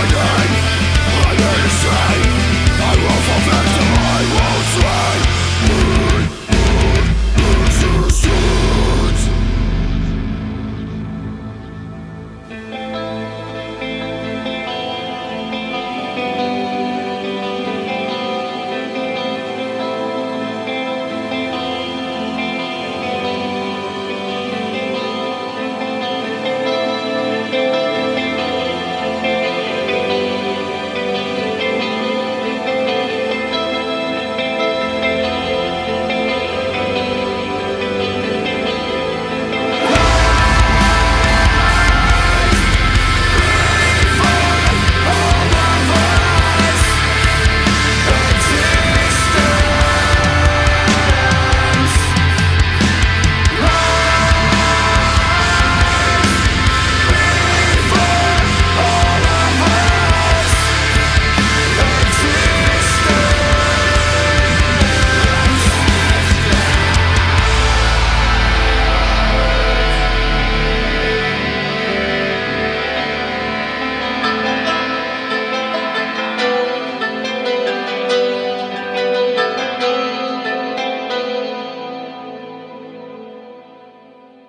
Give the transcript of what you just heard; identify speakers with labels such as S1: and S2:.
S1: I need to say